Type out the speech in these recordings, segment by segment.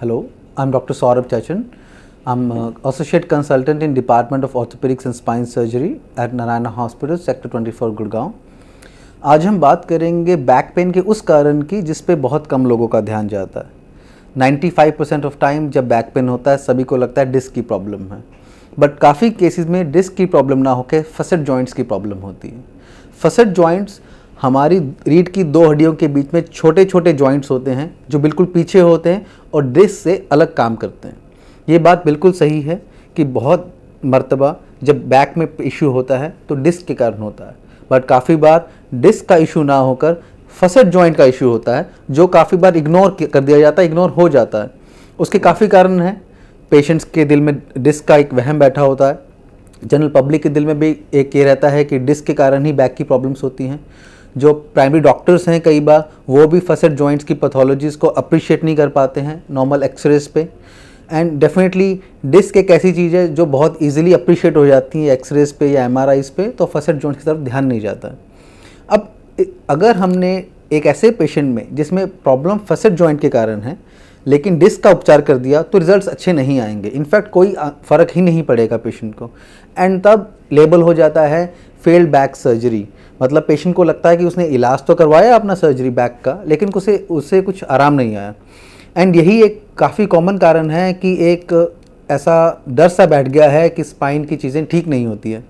Hello, I'm Dr. Saurabh Chachan. I'm uh, Associate Consultant in Department of Orthopedics and Spine Surgery at Narayana Hospital, Sector 24, Gurgaon आज हम बात करेंगे back pain के उस कारण की जिस पे बहुत कम लोगों का ध्यान जाता है 95 परसेंट ऑफ़ टाइम जब बैक पेन होता है सभी को लगता है डिस्क की प्रॉब्लम है बट काफ़ी केसेस में डिस्क की प्रॉब्लम ना होकर फसेट जॉइंट्स की प्रॉब्लम होती है फसेट जॉइंट्स हमारी रीढ़ की दो हड्डियों के बीच में छोटे छोटे जॉइंट्स होते हैं, जो बिल्कुल पीछे होते हैं और डिस्क से अलग काम करते हैं। ये बात बिल्कुल सही है कि बहुत मर्तबा जब बैक में इशू होता है तो डिस्क के कारण होता है। बट काफ़ी बार डिस्क का इशू ना होकर फसेट जॉइंट का इशू होता है, जो काफ़ी बार इग्नोर कर दिया जाता है इग्नोर हो जाता है। उसके काफ़ी कारण हैं। पेशेंट्स के दिल में डिस्क का एक वहम बैठा होता है। जनरल पब्लिक के दिल में भी एक ये रहता है कि डिस्क के कारण ही बैक की प्रॉब्लम्स होती हैं। जो प्राइमरी डॉक्टर्स हैं कई बार, वो भी फसेट जॉइंट्स की पैथोलॉजीज को अप्रिशिएट नहीं कर पाते हैं नॉर्मल एक्सरेज पे। एंड डेफिनेटली डिस्क एक ऐसी चीज़ है जो बहुत ईजिली अप्रिशिएट हो जाती है एक्सरेज पे या एम आर पे तो फसेट जॉइंट्स की तरफ़ ध्यान नहीं जाता। अब, अगर हमने एक ऐसे पेशेंट में, जिसमें प्रॉब्लम फसेट जॉइंट के कारण है लेकिन डिस्क का उपचार कर दिया तो रिजल्ट्स अच्छे नहीं आएँगे। इनफैक्ट कोई फ़र्क ही नहीं पड़ेगा पेशेंट को। एंड तब लेबल हो जाता है फेल्ड बैक सर्जरी मतलब पेशेंट को लगता है कि उसने इलाज तो करवाया अपना सर्जरी बैक का, लेकिन उसे उससे कुछ आराम नहीं आया। एंड यही एक काफ़ी कॉमन कारण है कि एक ऐसा डर सा बैठ गया है कि स्पाइन की चीज़ें ठीक नहीं होती है।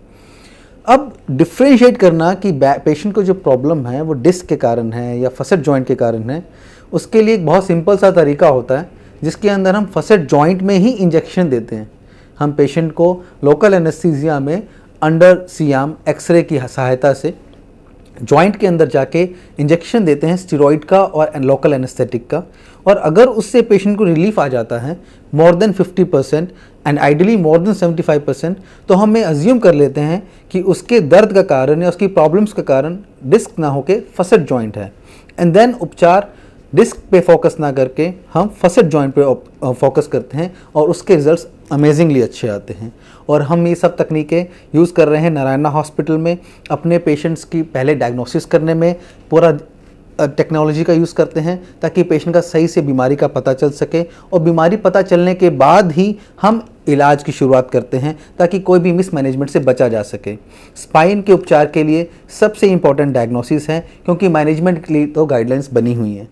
अब डिफ्रेंशिएट करना कि पेशेंट को जो प्रॉब्लम है, वो डिस्क के कारण है या फसेट जॉइंट के कारण है, उसके लिए एक बहुत सिंपल सा तरीका होता है, जिसके अंदर हम फसेट जॉइंट में ही इंजेक्शन देते हैं। हम पेशेंट को लोकल एनेस्थीसिया में under C arm X ray की सहायता से जॉइंट के अंदर जाके इंजेक्शन देते हैं स्टीरोइड का और लोकल एनेस्थेटिक का। और अगर उससे पेशेंट को रिलीफ आ जाता है more than 50 percent and ideally more than 75 percent तो हम ये अज्यूम कर लेते हैं कि उसके दर्द का कारण या उसकी प्रॉब्लम्स का कारण डिस्क ना होके फसेट जॉइंट है। एंड देन उपचार डिस्क पे फोकस ना करके हम फसेट जॉइंट पे फोकस करते हैं और उसके रिजल्ट्स अमेजिंगली अच्छे आते हैं। और हम ये सब तकनीकें यूज़ कर रहे हैं नारायणा हॉस्पिटल में अपने पेशेंट्स की पहले डायग्नोसिस करने में, पूरा टेक्नोलॉजी का यूज़ करते हैं ताकि पेशेंट का सही से बीमारी का पता चल सके और बीमारी पता चलने के बाद ही हम इलाज की शुरुआत करते हैं ताकि कोई भी मिस मैनेजमेंट से बचा जा सके। स्पाइन के उपचार के लिए सबसे इंपॉर्टेंट डायग्नोसिस है क्योंकि मैनेजमेंट के लिए तो गाइडलाइंस बनी हुई हैं।